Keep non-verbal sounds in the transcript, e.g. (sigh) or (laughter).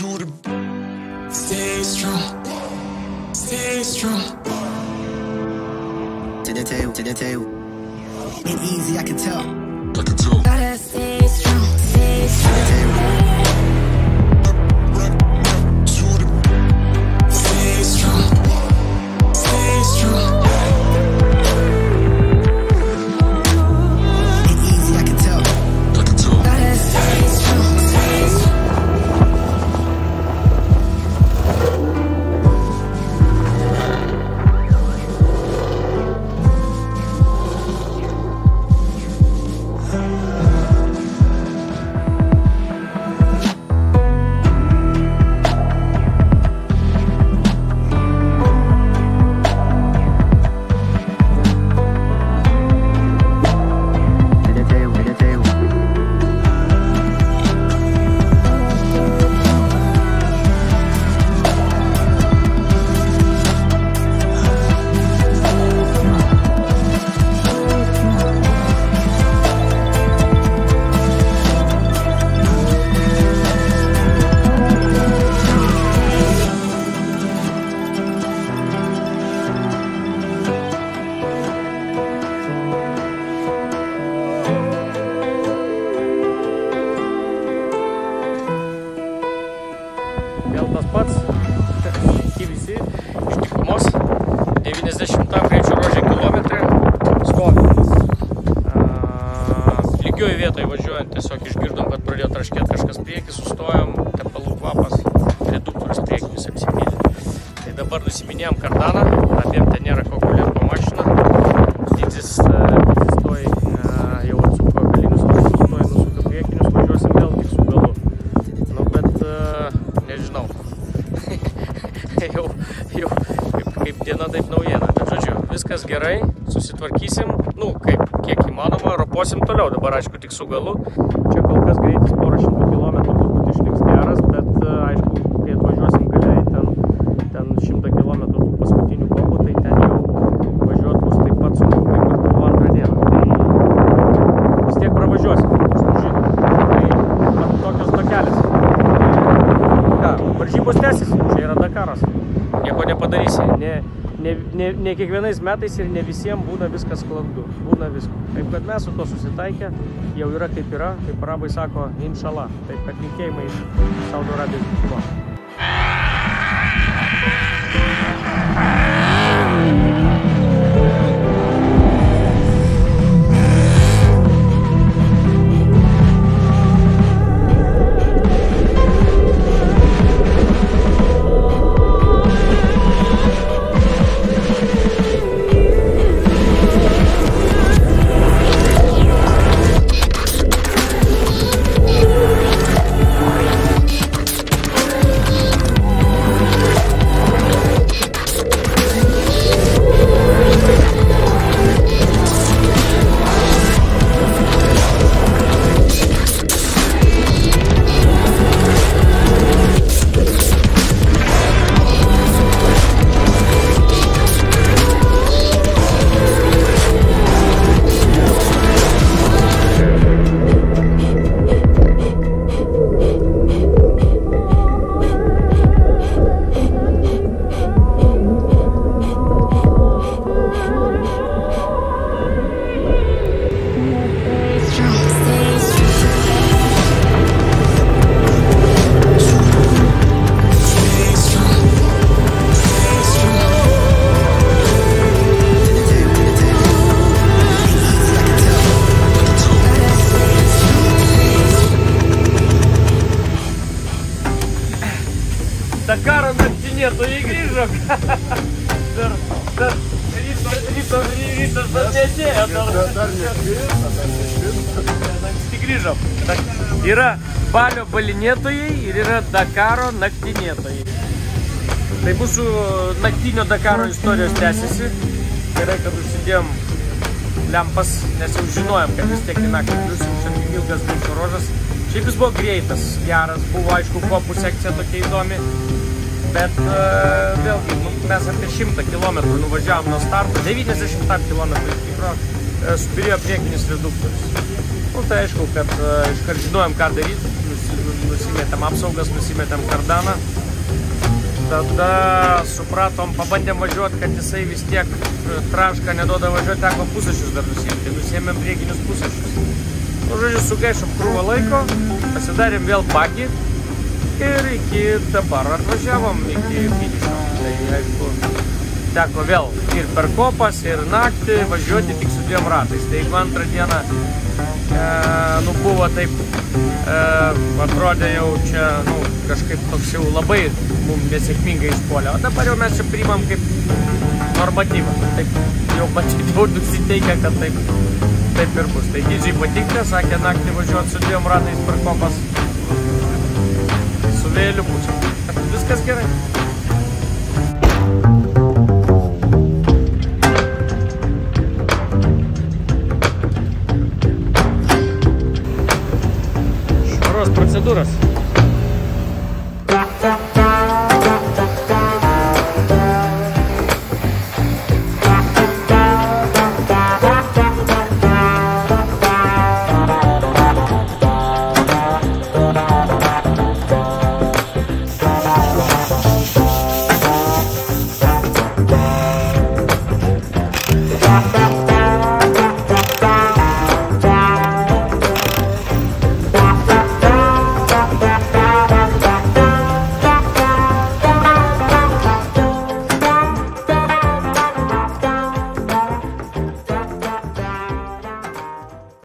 to the stay strong, stay strong. To the tail, to the tail. Ain't easy, I can tell. I can tell. Gotta stay strong, Vietoje važiuojant tiesiog išgirdom, kad pradėjo traškėti kažkas priekį, sustojom, tepalų kvapas, reduktorius priekinis apsipylė. Tai dabar nusiminėjom kardaną, abiem ten nėra ko gulėti po mašiną. Didis stoj jau atsuko galinius važius, stoj nusuka priekinius, važiuosim vėl tik su galu. Nu, bet e, nežinau. (laughs) jau, jau kaip, kaip diena, taip naujiena. Bet žodžiu, viskas gerai, susitvarkysim, nu, kaip, kiek įmanoma, roposim toliau. Dabar, aišku, tik su galu. Čia kol kas greitis porą šimtų kilometrų turbūt išliks geras, bet, e, aišku, kai atvažiuosim galiai ten, ten šimtą kilometrų tų paskutinių kopų, tai ten jau važiuot bus taip pat sunku, kaip ir buvo antrą dieną. Tai vis tiek pravažiuosim. Žinau. Tai tokios takelės. Ką, varžybos tęsis, čia yra Dakaras. Nieko nepadarysi. Ne, ne, ne, ne kiekvienais metais ir ne visiems būna viskas sklandu. Būna visko. Taip kad mes su to susitaikę, jau yra kaip yra, kaip arabai sako, inšala. Taip kad linkėjimai iš Saudo Arabijos įgrįžo. dar, dar ryto, ryto, rytas dar neatėjo. Dar, dar Anksti grįžom. Yra balio balinėtojai ir yra Dakaro naktinėtojai. Tai mūsų naktinio Dakaro istorijos tęsiasi. Gerai, kad užsidėjom lempas, nes jau žinojom, kad vis tiek į naktį kliusim, šiandien ilgas greičio rožas. Šiaip jis buvo greitas, geras, buvo aišku kopų sekcija tokia įdomi. Bet e, vėlgi, nu, mes apie 100 km nuvažiavom nuo starto, 90 km iš tikro e, subirėjo priekinis reduktorius. Nu, tai aišku, kad e, iškart žinojom, ką daryti, plius nusimetėm apsaugas, nusimetėm kardaną. Tada supratom, pabandėm važiuoti, kad jisai vis tiek e, trašką neduoda važiuoti, teko pusašius dar nusimti. Tai nusėmėm priekinius pusašius. Nu, žodžiu, sugaišom krūvą laiko, pasidarėm vėl pakį ir iki dabar atvažiavom iki finišo. Tai aišku, teko vėl ir per kopas, ir naktį važiuoti tik su dviem ratais. Tai jeigu antrą dieną e, nu, buvo taip, e, atrodė jau čia nu, kažkaip toks jau labai mums nesėkmingai išpuolė. O dabar jau mes čia priimam kaip normatyvą. Taip jau matyt jau nusiteikia, kad taip, taip ir bus. Tai didžiai patikė, sakė naktį važiuoti su dviem ratais per kopas su vėliu pučiu. Viskas gerai.